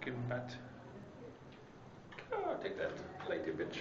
fucking bat. Oh, take that, lady bitch.